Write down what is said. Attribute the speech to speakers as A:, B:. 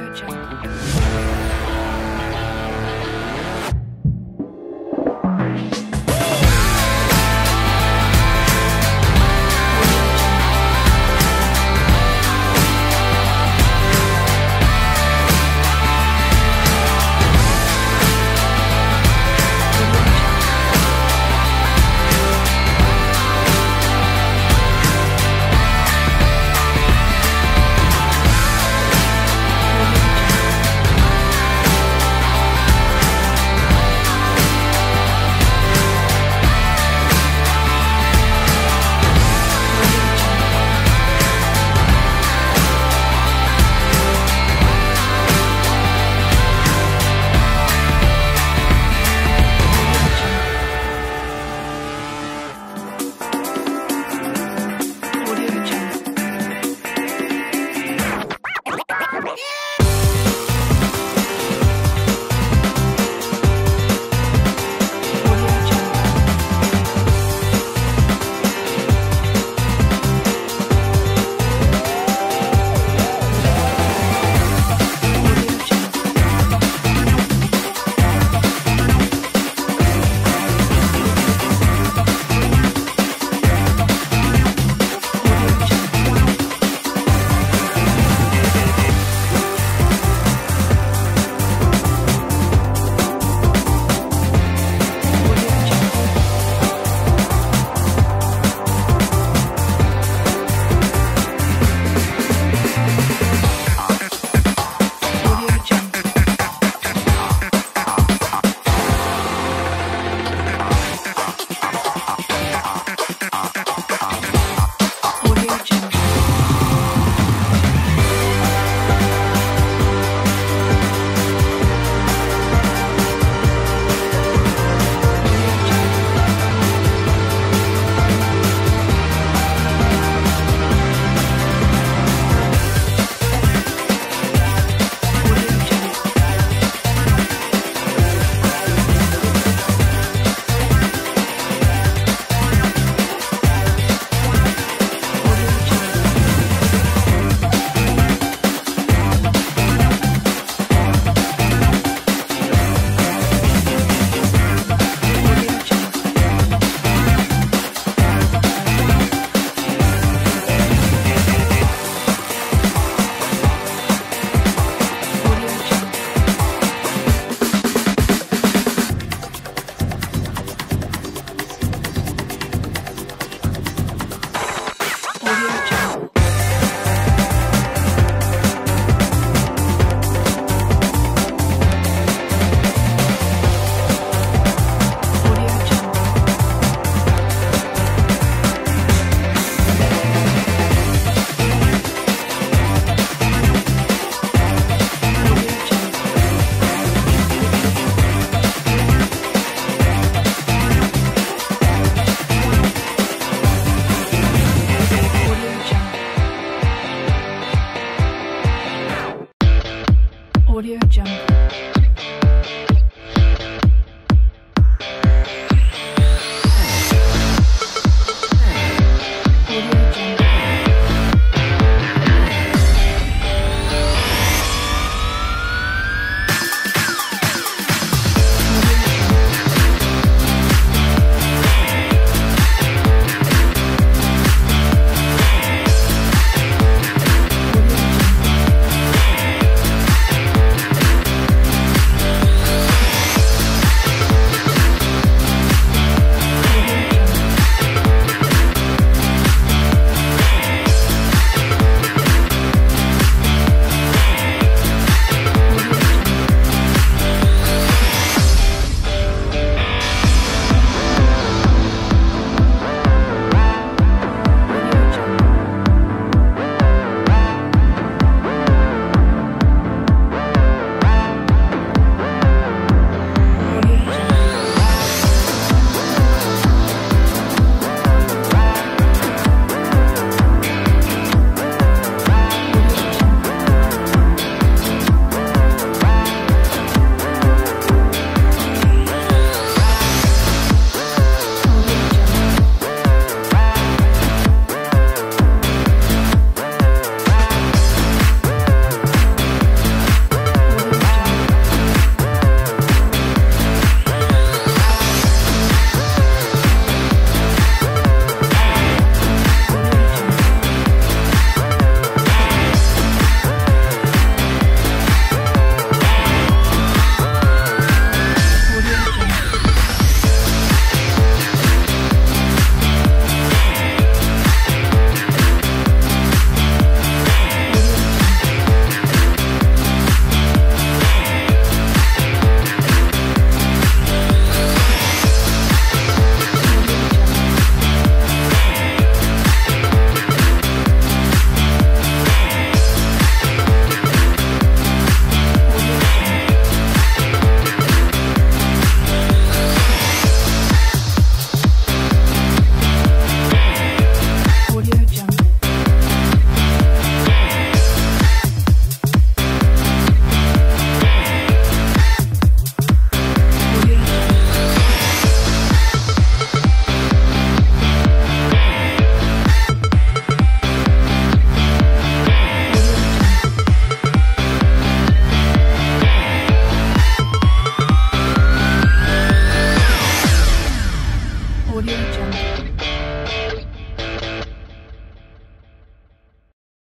A: future.
B: Audio Jungle.